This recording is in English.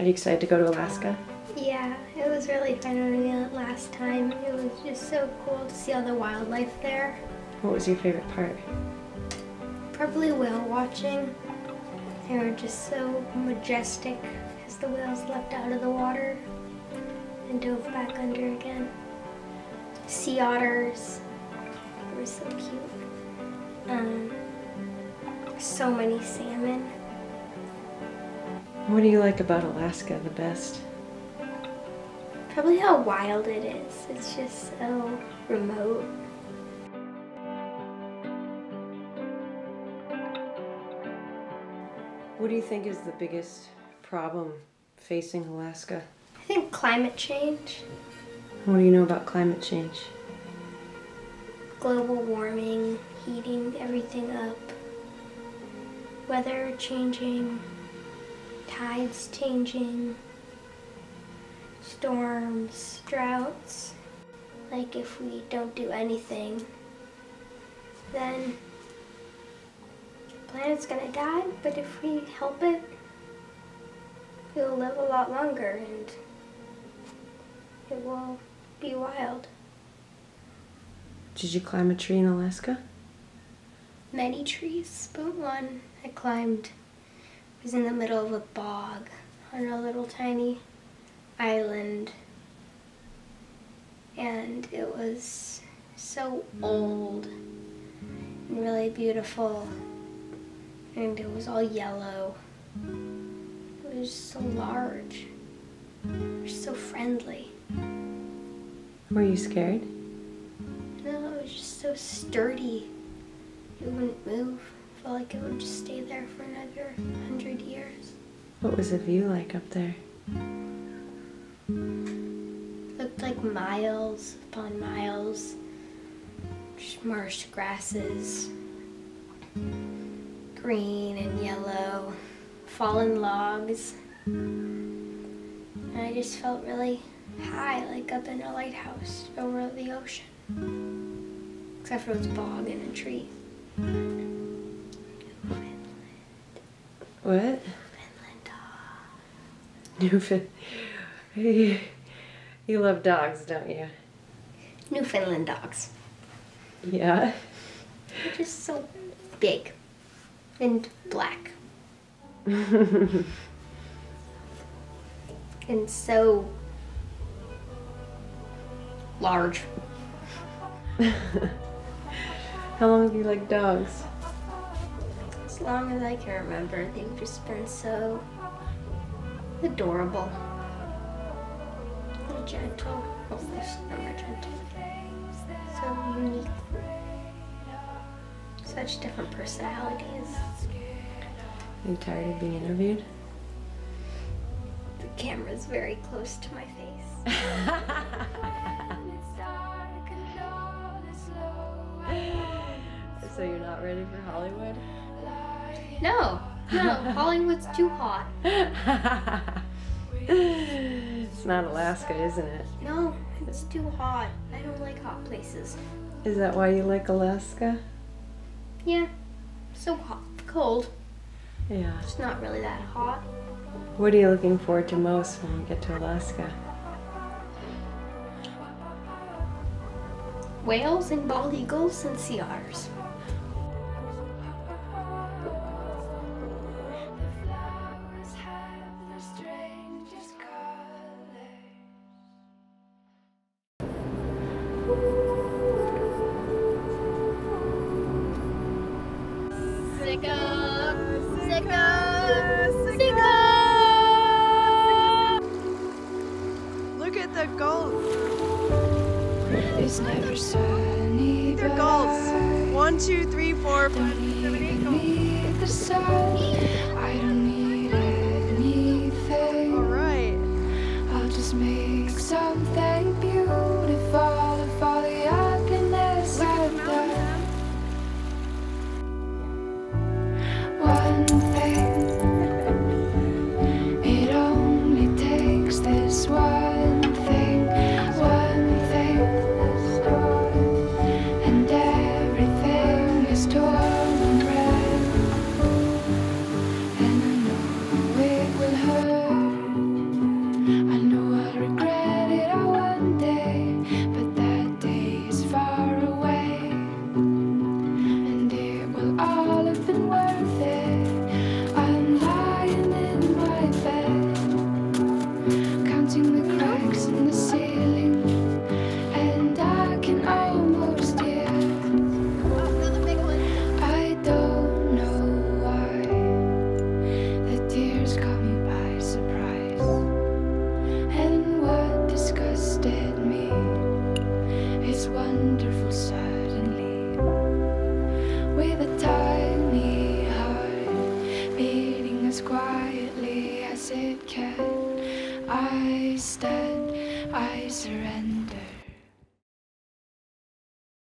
Are you excited to go to Alaska? Yeah, it was really fun when we went last time. It was just so cool to see all the wildlife there. What was your favorite part? Probably whale watching. They were just so majestic as the whales leapt out of the water and dove back under again. Sea otters. They were so cute. Um, so many salmon. What do you like about Alaska the best? Probably how wild it is. It's just so remote. What do you think is the biggest problem facing Alaska? I think climate change, What do you know about climate change? global warming, heating everything up, weather changing, tides changing, storms, droughts. Like if we don't do anything, then the planet's gonna die, but if we help it, we'll live a lot longer and it will be wild. Did you climb a tree in Alaska? many trees, but one I climbed was in the middle of a bog on a little tiny island. And it was so old and really beautiful. And it was all yellow. It was so large. It was so friendly. Were you scared? No, it was just so sturdy. It wouldn't move. I felt like it would just stay there for another hundred years. What was the view like up there? looked like miles upon miles. Just marsh grasses, green and yellow, fallen logs. And I just felt really high, like up in a lighthouse over the ocean. Except for its bog and a tree. What? Finland. Newfoundland. You you love dogs, don't you? Newfoundland dogs. Yeah. They're just so big and black and so large. How long have you liked dogs? As long as I can remember, they've just been so adorable and gentle. Well, most of them are gentle. So unique. Such different personalities. Are you tired of being interviewed? The camera's very close to my face. so you're not ready for Hollywood? No, no, Hollywood's too hot. it's not Alaska, isn't it? No, it's too hot. I don't like hot places. Is that why you like Alaska? Yeah, so hot, cold. Yeah. It's not really that hot. What are you looking forward to most when you get to Alaska? Whales and bald eagles and sea otters. Sicko! Sicko! Sicko! Look at the gulls. It's never sunny. They're gulls. One, two, three, four, five, six, seven, eight gulls. Surrender.